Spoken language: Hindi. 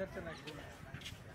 इधर से